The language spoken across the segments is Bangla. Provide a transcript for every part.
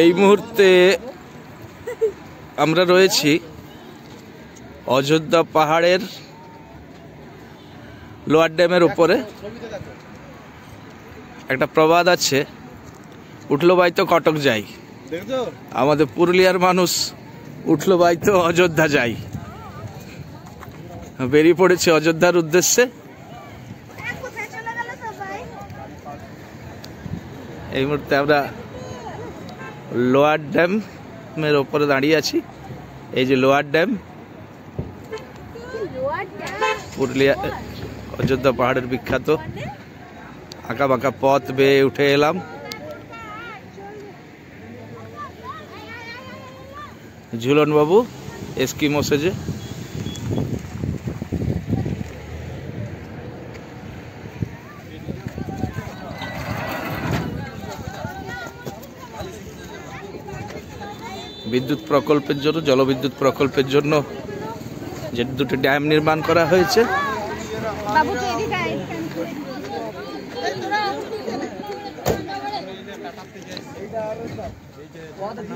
এই মুহূর্তে আমরা রয়েছি অযোধ্যা পাহাড়ের লোয়ার ড্যামের উপরে। একটা প্রবাদ আছে উঠল বাই তো কটক যাই। আমাদের পুরুলিয়ার মানুষ উঠল বাই তো অযোধ্যা যাই। বেরিয়ে পড়েছে অযোধ্যার উদ্দেশ্যে। এই মুহূর্তে আমরা লোয়ার ড্যামের ওপরে দাঁড়িয়ে আছি। এই যে লোয়ার ড্যাম। পুরুলিয়া অযোধ্যা পাহাড়ের বিখ্যাত। আঁকা বাঁকা পথ বেয়ে উঠে এলাম। ঝুলন বাবু এস্কিমো সেজে। বিদ্যুৎ প্রকল্পের জন্য জলবিদ্যুৎ প্রকল্পের জন্য যে দুটো ড্যাম নির্মাণ করা হয়েছে।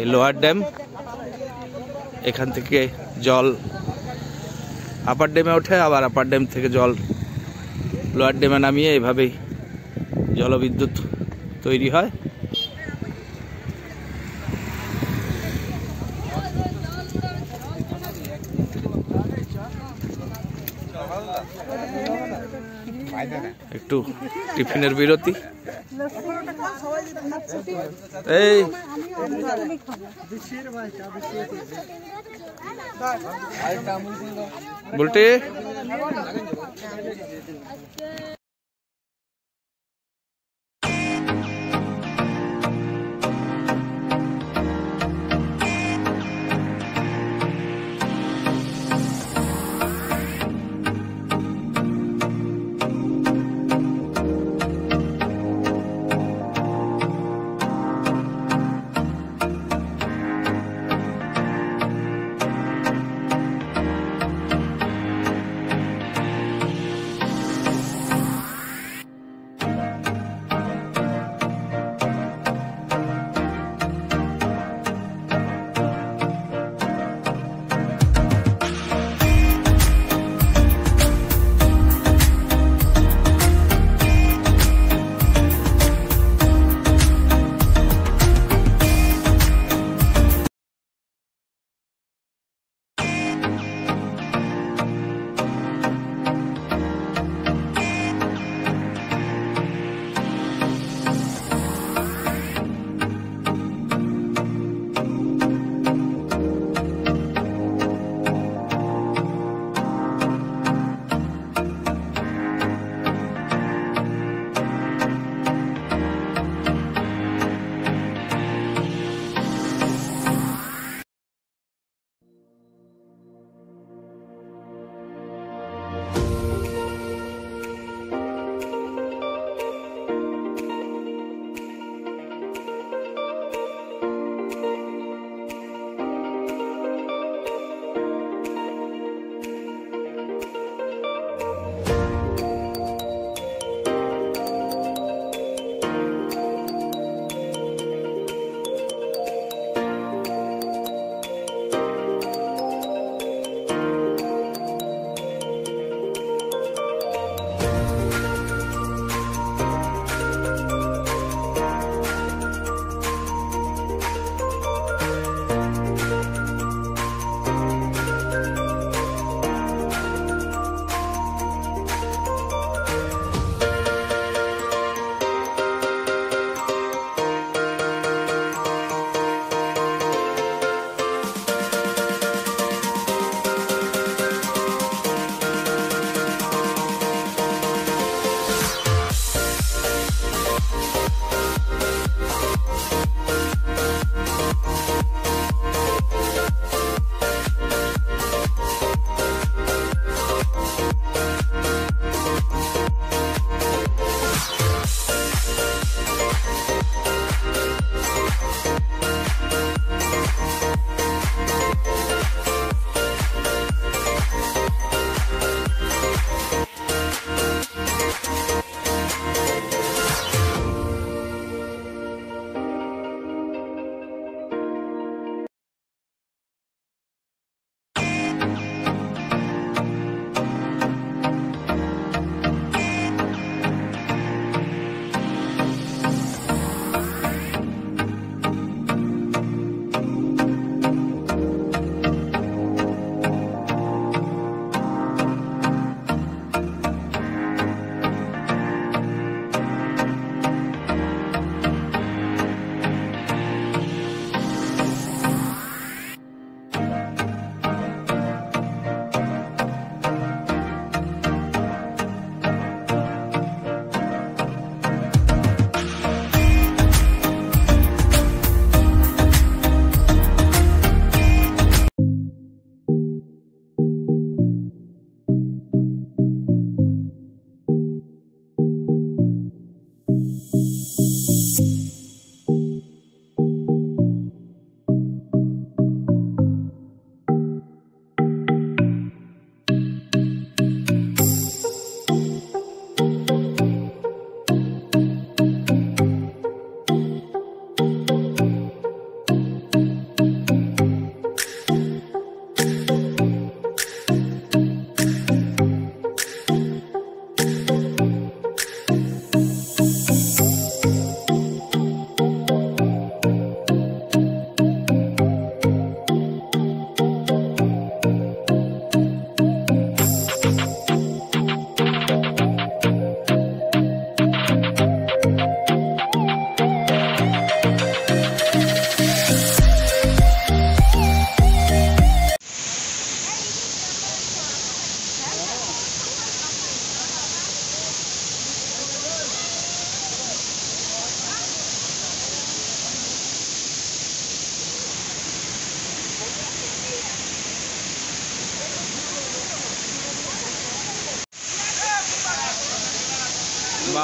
এই লোহার ড্যাম এখান থেকে জল আপার ড্যামে ওঠে আবার আপার ড্যাম থেকে জল লোয়ার ড্যামে নামিয়ে এভাবেই জলবিদ্যুৎ তৈরি হয়। একটু টিফিনের বিরতি। এই। বলটে।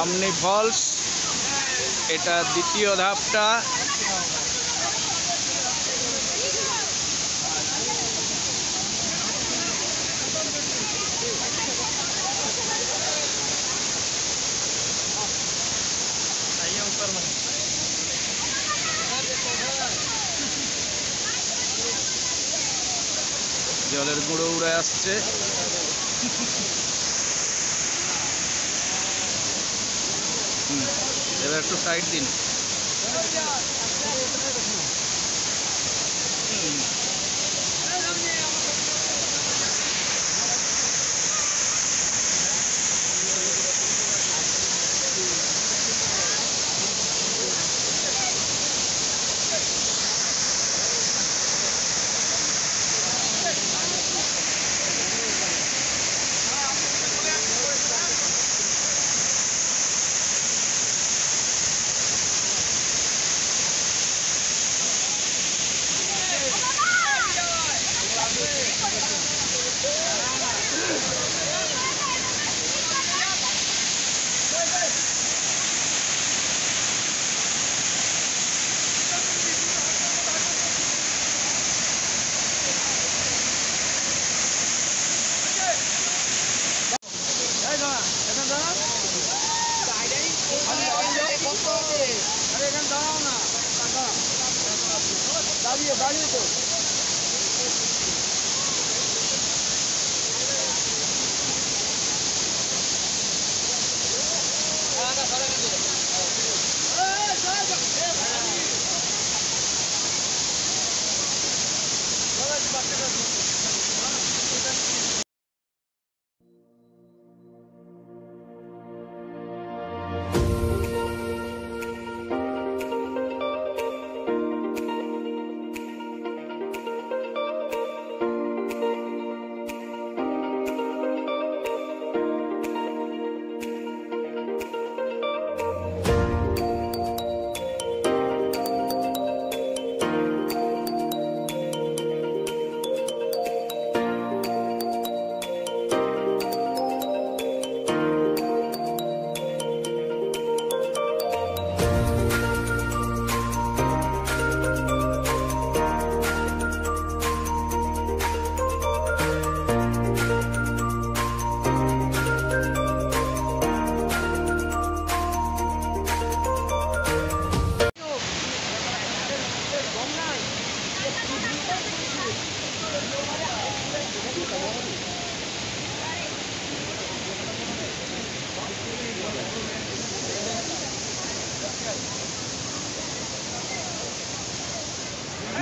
বামনি ফলস এটা দ্বিতীয় ধাপটা। জলের গুঁড়ো উড়ে আসছে। এবার একটু সাইড দিন। गाड़ी है गाड़ी तो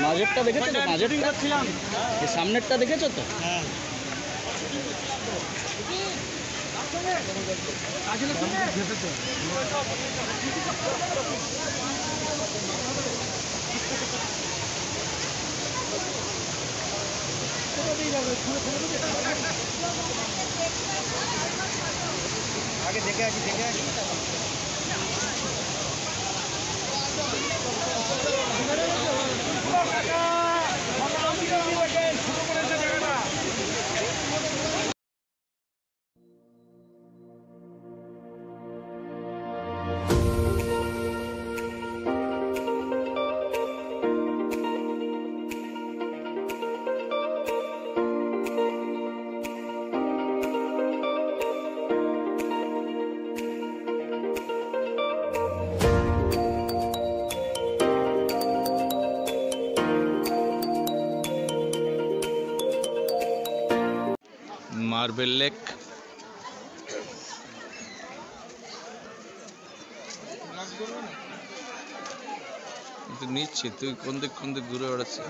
মাঝেরটা দেখেছ তো? মাঝেরটা এই সামনেরটা দেখেছ তো? आगे देखे आगे देखे आगे Thank you. মার্বেল লেক তুই নিচ্ছি তুই কোন দিক কোন দিক ঘুরে বেড়াচ্ছিস